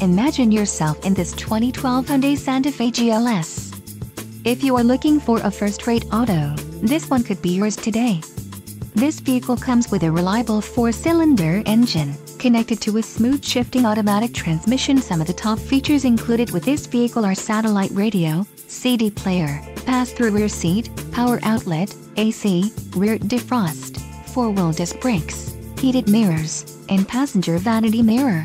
Imagine yourself in this 2012 Hyundai Santa Fe GLS. If you are looking for a first-rate auto, this one could be yours today. This vehicle comes with a reliable four-cylinder engine, connected to a smooth shifting automatic transmission. Some of the top features included with this vehicle are satellite radio, CD player, pass-through rear seat, power outlet, AC, rear defrost, four-wheel disc brakes, heated mirrors, and passenger vanity mirror.